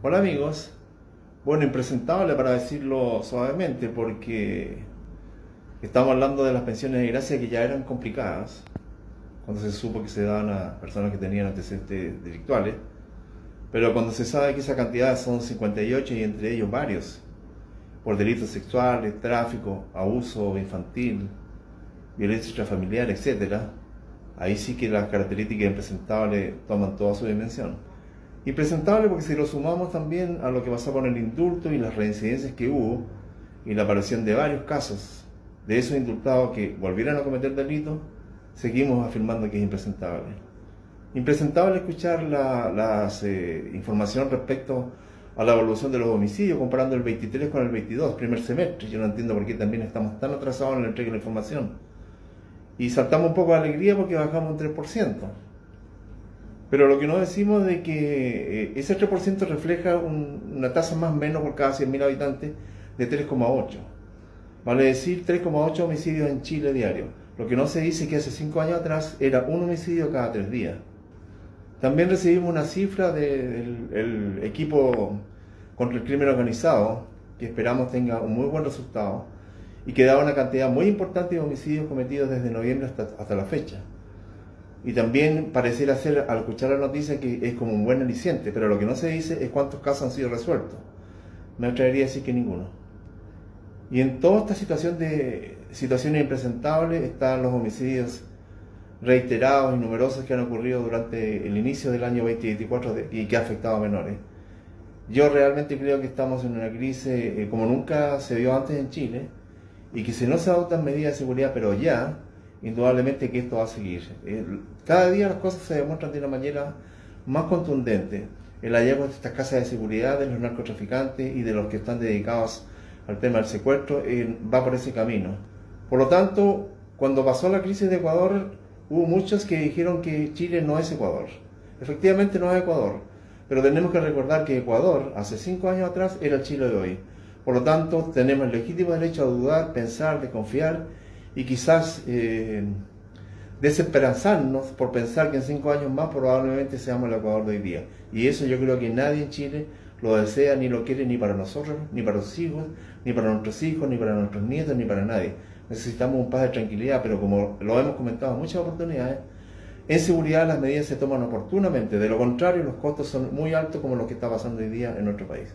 Hola amigos. Bueno, impresentable para decirlo suavemente porque estamos hablando de las pensiones de gracia que ya eran complicadas cuando se supo que se daban a personas que tenían antecedentes delictuales, pero cuando se sabe que esa cantidad son 58 y entre ellos varios por delitos sexuales, tráfico, abuso infantil, violencia intrafamiliar, etc., ahí sí que las características impresentables toman toda su dimensión. Impresentable porque si lo sumamos también a lo que pasó con el indulto y las reincidencias que hubo y la aparición de varios casos de esos indultados que volvieran a cometer delitos, seguimos afirmando que es impresentable. Impresentable escuchar la, la eh, información respecto a la evolución de los homicidios, comparando el 23 con el 22, primer semestre. Yo no entiendo por qué también estamos tan atrasados en la entrega de la información. Y saltamos un poco de alegría porque bajamos un 3%. Pero lo que no decimos de que eh, ese 3% refleja una tasa más o menos por cada 100.000 habitantes de 3,8. Vale decir 3,8 homicidios en Chile diario. Lo que no se dice es que hace 5 años atrás era un homicidio cada 3 días. También recibimos una cifra del equipo contra el crimen organizado, que esperamos tenga un muy buen resultado, y que da una cantidad muy importante de homicidios cometidos desde noviembre hasta, hasta la fecha. Y también pareciera ser, al escuchar la noticia, que es como un buen aliciente, pero lo que no se dice es cuántos casos han sido resueltos. Me atrevería a decir que ninguno. Y en toda esta situación de situaciones impresentables están los homicidios reiterados y numerosos que han ocurrido durante el inicio del año 2024 y que ha afectado a menores. Yo realmente creo que estamos en una crisis eh, como nunca se vio antes en Chile y que si no se adoptan medidas de seguridad, pero ya, indudablemente que esto va a seguir. Cada día las cosas se demuestran de una manera más contundente. El hallazgo de estas casas de seguridad de los narcotraficantes y de los que están dedicados al tema del secuestro eh, va por ese camino. Por lo tanto, cuando pasó la crisis de Ecuador, hubo muchos que dijeron que Chile no es Ecuador. Efectivamente no es Ecuador, pero tenemos que recordar que Ecuador, hace cinco años atrás, era el Chile de hoy. Por lo tanto, tenemos el legítimo derecho a dudar, pensar, desconfiar y quizás eh, desesperanzarnos por pensar que en cinco años más probablemente seamos el Ecuador de hoy día. Y eso yo creo que nadie en Chile lo desea ni lo quiere ni para nosotros, ni para los hijos, ni para nuestros hijos, ni para nuestros nietos, ni para nadie. Necesitamos un paz de tranquilidad, pero como lo hemos comentado en muchas oportunidades, en seguridad las medidas se toman oportunamente, de lo contrario los costos son muy altos como lo que está pasando hoy día en nuestro país.